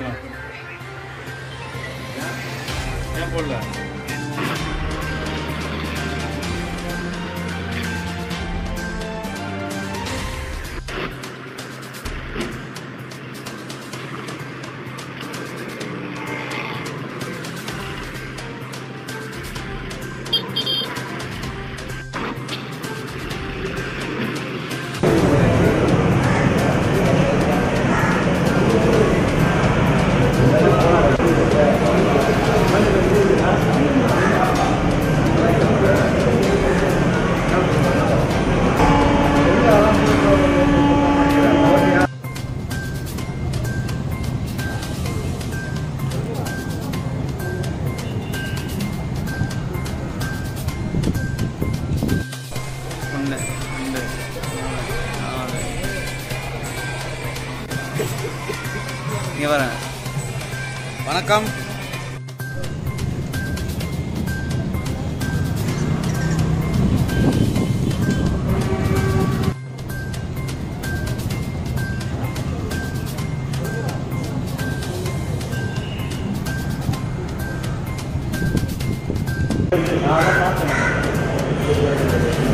ஆ. ஏன் போடல ஒன்று ரெண்டு மூணு வரேன் வணக்கம். Ага, так.